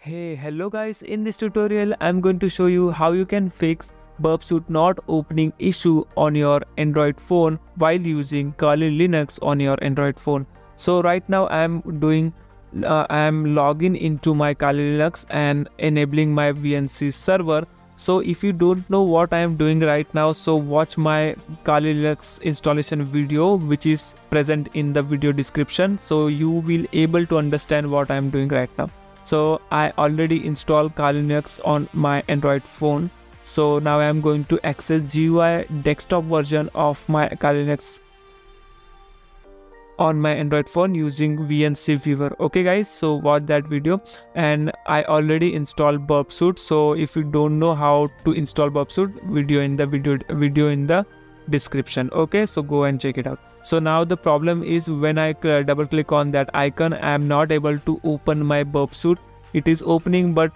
Hey, hello guys, in this tutorial I'm going to show you how you can fix Burp Suite not opening issue on your Android phone while using Kali Linux on your Android phone. So right now I'm doing uh, I'm logging into my Kali Linux and enabling my VNC server. So if you don't know what I am doing right now, so watch my Kali Linux installation video which is present in the video description. So you will able to understand what I am doing right now so I already installed Kali Linux on my Android phone so now I am going to access GUI desktop version of my Kali Linux on my Android phone using VNC Viewer. Okay guys, so watch that video and I already installed Burp Suite. So if you don't know how to install Burp Suite, video in the video video in the description. Okay, so go and check it out so now the problem is when I double click on that icon I am not able to open my Burp Suite it is opening but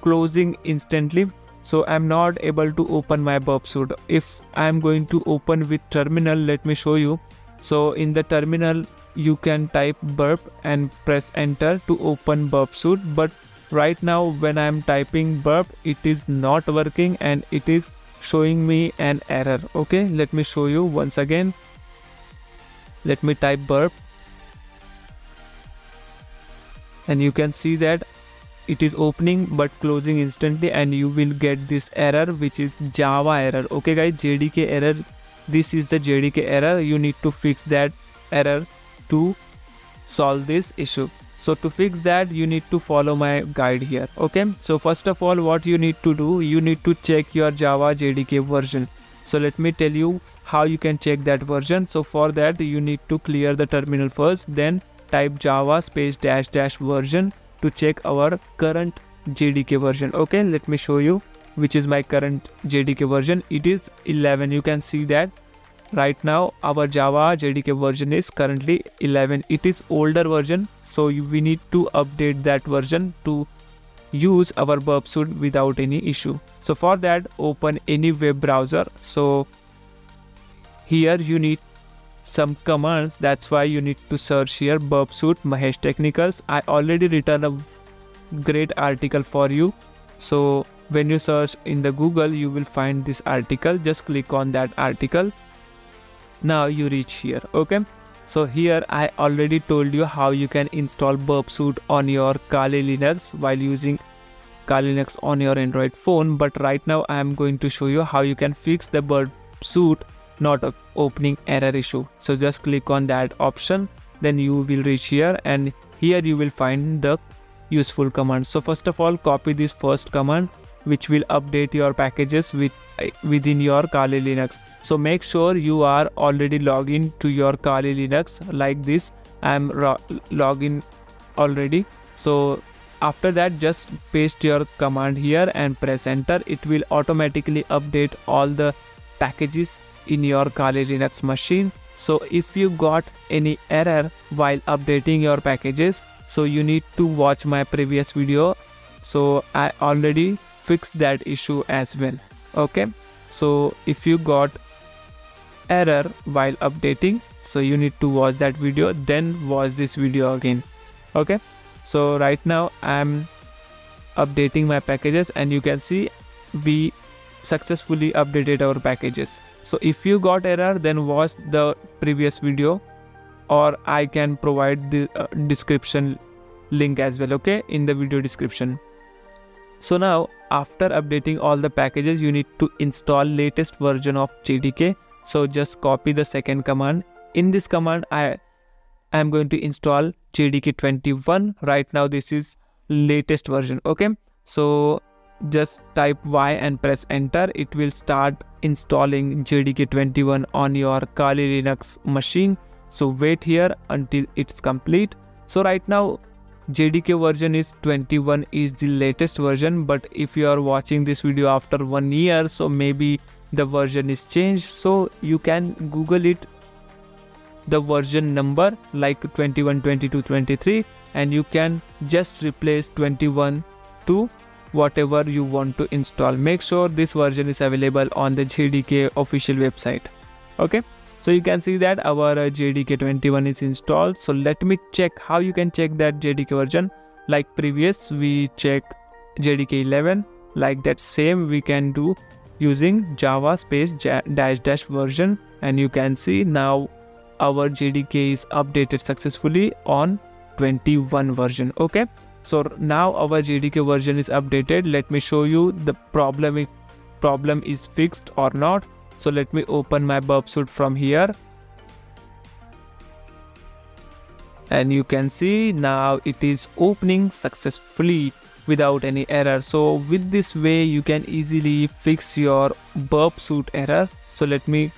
closing instantly. So I'm not able to open my Burp Suite if I'm going to open with terminal let me show you. So in the terminal you can type burp and press enter to open Burp Suite but right now when I'm typing burp it is not working and it is showing me an error. Okay let me show you once again let me type burp. And you can see that it is opening but closing instantly and you will get this error which is java error. Okay guys jdk error. This is the jdk error. You need to fix that error to solve this issue. So to fix that you need to follow my guide here. Okay? So first of all what you need to do you need to check your java jdk version so let me tell you how you can check that version. So for that you need to clear the terminal first then type java space dash dash version to check our current jdk version. Okay let me show you which is my current jdk version. It is 11 you can see that right now our java jdk version is currently 11 it is older version so we need to update that version to use our Burp Suite without any issue. So for that open any web browser. So here you need some commands that's why you need to search here burp suite Mahesh Technicals. I already written a great article for you. So when you search in the Google you will find this article just click on that article. Now you reach here okay so here I already told you how you can install Burp Burpsuit on your Kali Linux while using Kali Linux on your Android phone but right now I am going to show you how you can fix the Burp Burpsuit not opening error issue. So just click on that option then you will reach here and here you will find the useful command. So first of all copy this first command which will update your packages with, within your Kali Linux. So make sure you are already logged in to your Kali Linux like this. I am login already. So after that just paste your command here and press enter. It will automatically update all the packages in your Kali Linux machine. So if you got any error while updating your packages, so you need to watch my previous video. So I already fix that issue as well okay? So if you got error while updating so you need to watch that video then watch this video again okay? So right now i'm updating my packages and you can see we successfully updated our packages. So if you got error then watch the previous video or i can provide the uh, description link as well okay? In the video description so now after updating all the packages you need to install latest version of JDK. So just copy the second command. In this command I am going to install JDK 21. Right now this is latest version. Okay. So just type Y and press enter. It will start installing JDK 21 on your Kali Linux machine. So wait here until it's complete. So right now JDK version is 21 is the latest version but if you are watching this video after one year so maybe the version is changed. So you can google it the version number like 21 22 23 and you can just replace 21 to whatever you want to install. Make sure this version is available on the jdk official website. Okay so you can see that our uh, JDK21 is installed. So let me check how you can check that JDK version. like previous we check jdk 11 like that same we can do using java space dash dash version. And you can see now our jdk is updated successfully on 21 version. Okay. So now our jdk version is updated. Let me show you the problem if problem is fixed or not so let me open my burp suite from here. And you can see now it is opening successfully without any error. So with this way you can easily fix your burp suite error. So let me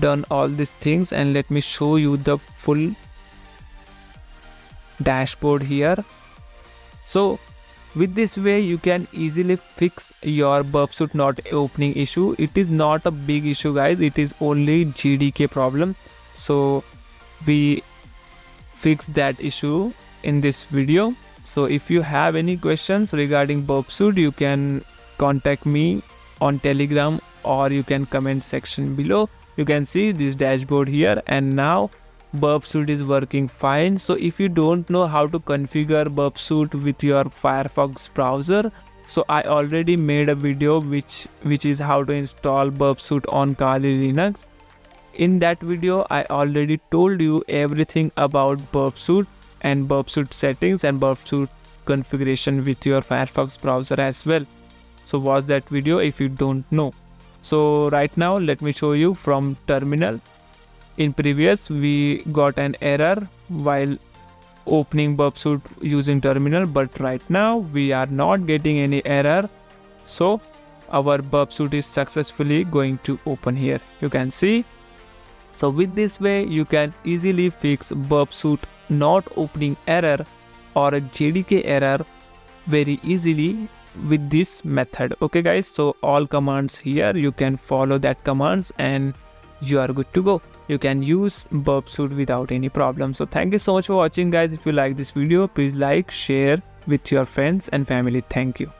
done all these things and let me show you the full dashboard here. So with this way you can easily fix your burp suite not opening issue. It is not a big issue guys. It is only jdk problem. So we fix that issue in this video. So if you have any questions regarding burp suite you can contact me on telegram or you can comment section below. You can see this dashboard here. And now burp suite is working fine. So if you don't know how to configure burp suite with your firefox browser so i already made a video which which is how to install burp suite on kali linux. In that video i already told you everything about burp suite and burp suite settings and burp suite configuration with your firefox browser as well. So watch that video if you don't know. So right now let me show you from terminal in previous we got an error while opening burp suite using terminal but right now we are not getting any error. So our burp suite is successfully going to open here. You can see. So with this way you can easily fix burp suite not opening error or a jdk error very easily with this method. Okay guys. So all commands here you can follow that commands and you are good to go you can use burp suite without any problem. So thank you so much for watching guys. If you like this video please like share with your friends and family. Thank you